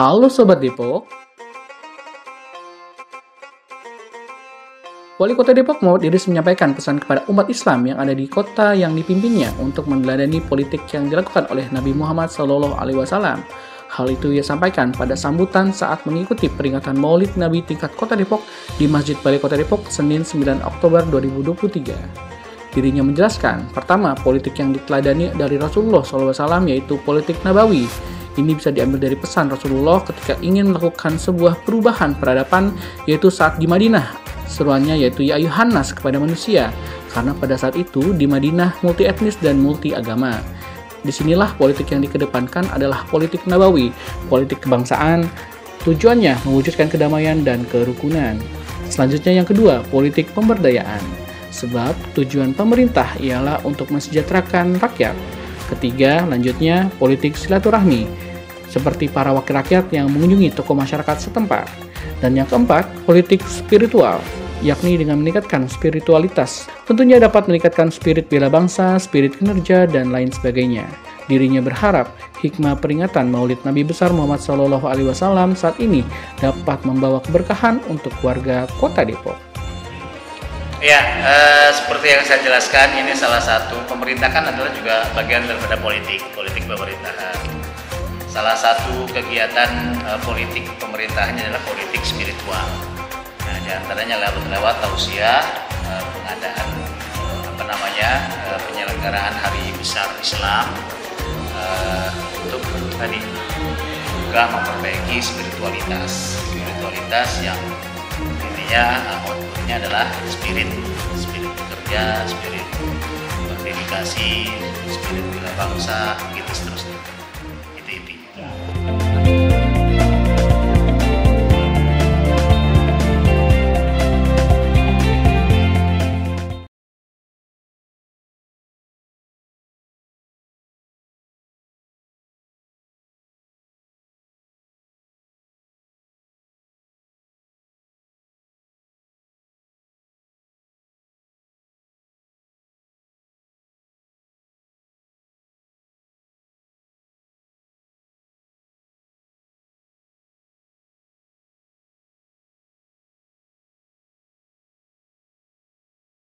Halo Sobat Depok. Wali Kota Depok Muhammad Idris menyampaikan pesan kepada umat Islam yang ada di kota yang dipimpinnya untuk meneladani politik yang dilakukan oleh Nabi Muhammad SAW. Hal itu ia sampaikan pada sambutan saat mengikuti peringatan Maulid Nabi tingkat Kota Depok di Masjid Balai Kota Depok Senin 9 Oktober 2023. Dirinya menjelaskan, pertama, politik yang diteladani dari Rasulullah SAW yaitu politik nabawi, ini bisa diambil dari pesan Rasulullah ketika ingin melakukan sebuah perubahan peradaban yaitu saat di Madinah. Seruannya yaitu ya Yohanes kepada manusia karena pada saat itu di Madinah multi etnis dan multi agama. Di sinilah politik yang dikedepankan adalah politik nabawi, politik kebangsaan, tujuannya mewujudkan kedamaian dan kerukunan. Selanjutnya yang kedua, politik pemberdayaan. Sebab tujuan pemerintah ialah untuk mensejahterakan rakyat, Ketiga, lanjutnya politik silaturahmi, seperti para wakil rakyat yang mengunjungi tokoh masyarakat setempat. Dan yang keempat, politik spiritual, yakni dengan meningkatkan spiritualitas. Tentunya dapat meningkatkan spirit bela bangsa, spirit kinerja, dan lain sebagainya. Dirinya berharap hikmah peringatan Maulid Nabi besar Muhammad SAW saat ini dapat membawa keberkahan untuk warga Kota Depok. Ya, eh, seperti yang saya jelaskan, ini salah satu pemerintah kan adalah juga bagian daripada politik, politik pemerintahan. Salah satu kegiatan eh, politik pemerintahannya adalah politik spiritual. Nah, di antaranya lewat lewat tausiah, eh, pengadaan apa namanya eh, penyelenggaraan hari besar Islam eh, untuk tadi juga memperbaiki spiritualitas, spiritualitas yang intinya outputnya adalah spirit spirit bekerja spirit berdedikasi spirit bela bangsa gitu seterusnya